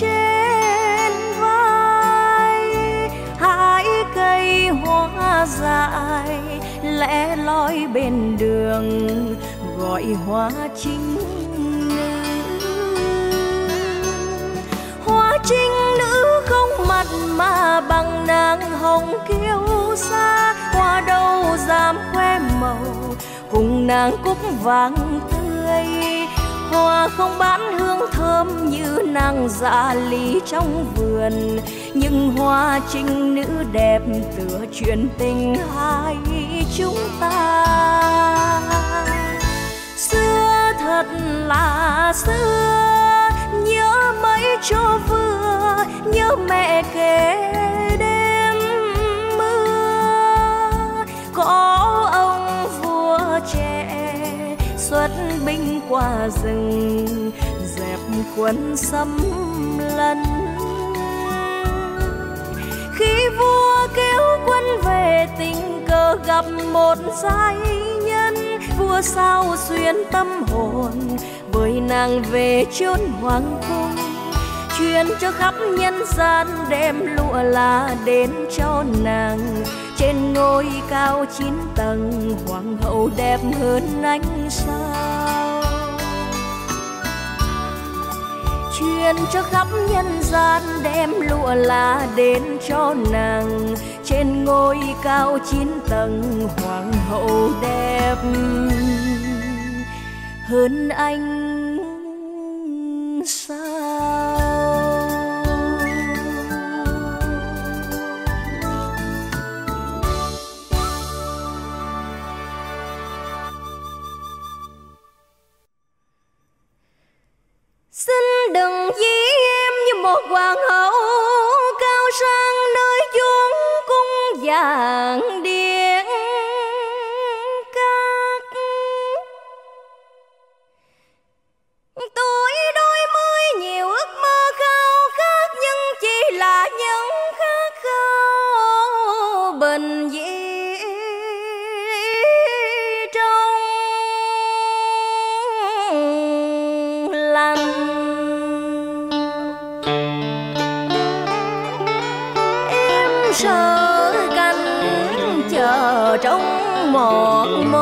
trên vai, hai cây hoa dại lẽ loi bên đường, gọi hoa chính nữ. Hoa chính nữ không mặt mà bằng nàng hồng kiêu xa hoa đâu dám khoe màu, cùng nàng cúc vàng tươi. Hoa không bán hương thơm dạ lý trong vườn nhưng hoa trinh nữ đẹp tựa chuyện tình hai chúng ta. Xưa thật là xưa, nhớ mấy chỗ vừa, nhớ mẹ kể đêm mưa. Có ông vua trẻ xuất binh qua rừng dẹp quân xâm lấn khi vua kéo quân về, tình cờ gặp một giai nhân. Vua sao xuyên tâm hồn, với nàng về chốn hoàng cung. Truyền cho khắp nhân gian, đem lụa là đến cho nàng. Trên ngôi cao chín tầng, hoàng hậu đẹp hơn ánh sao. Truyền cho khắp nhân gian, đem lụa là đến cho nàng. Trên ngôi cao chín tầng, hoàng hậu đẹp. Hơn anh em em sợ canh chờ trong một mơ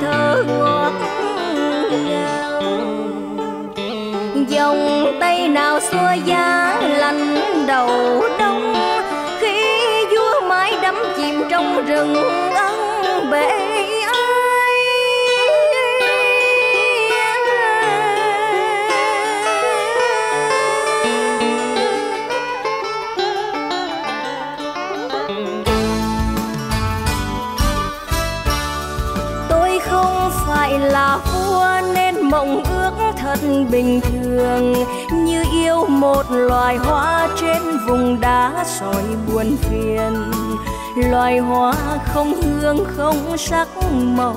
thơ ngọt ngào. Dòng tay nào xua giá lạnh đầu đông, khi vua mãi đắm chìm trong rừng ân bể. Phải là vua nên mộng ước thật bình thường. Như yêu một loài hoa trên vùng đá sỏi buồn phiền. Loài hoa không hương, không sắc màu,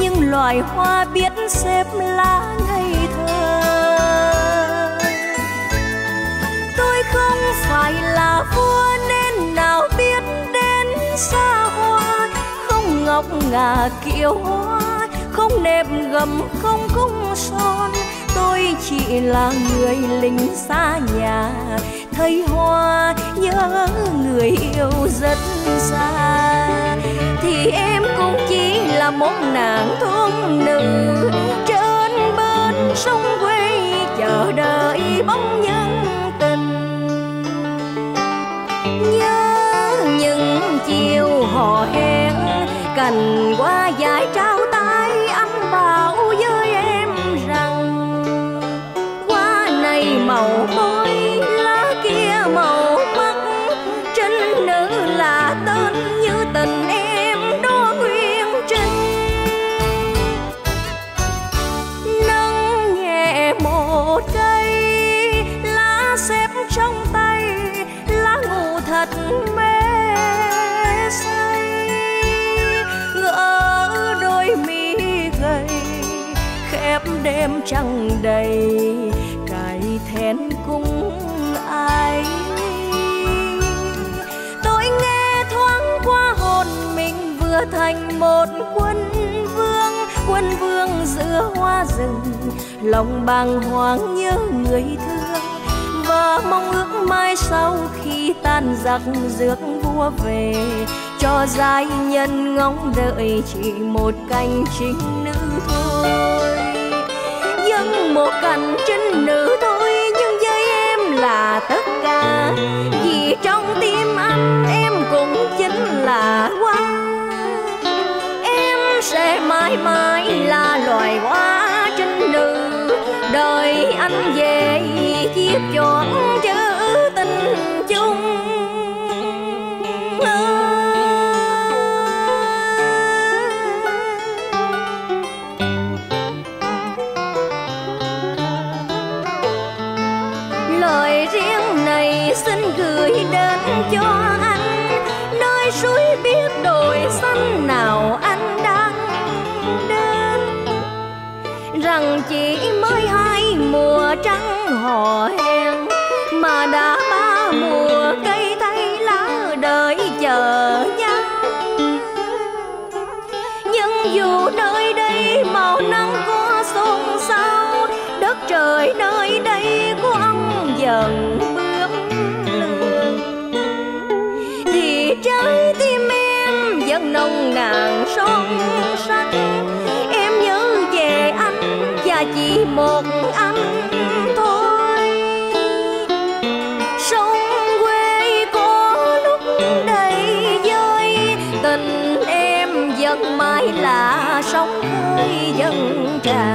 nhưng loài hoa biết xếp lá ngây thơ. Tôi không phải là vua nên nào biết đến xa hoa, không ngọc ngà kiều hoa nếp gầm không cung son. Tôi chỉ là người lính xa nhà, thấy hoa, nhớ người yêu rất xa. Thì em cũng chỉ là một nàng thôn nữ. thật mê say. Ngỡ đôi mi gầy, khép đêm trăng đầy, cài thén cung ai. Tôi nghe thoáng qua hồn mình vừa thành một quân vương. Quân vương giữa hoa rừng, lòng bàng hoàng nhớ người thương và mong ước mai sau khi tan giặc rước vua về. Cho giai nhân ngóng đợi chỉ một cành chính nữ thôi. Dân một cành trinh nữ thôi, nhưng với em là tất cả. Vì trong tim anh em cũng chính là hoa. Em sẽ mãi mãi là loài hoa trinh nữ. Đời anh về chiếc chọn chữ tình chung. Lời riêng này xin gửi đến cho anh. Nơi suối biết đồi xanh nào anh đang đến. Rằng chỉ mới hai mùa trắng hò hẹn mà đã ba mùa cây thay lá đợi chờ nhau. Nhưng dù nơi đây màu nắng có xôn xao, đất trời nơi đây có ông dần bướm thì trái tim em vẫn nồng nàn son sắc em nhớ về anh và chỉ một anh.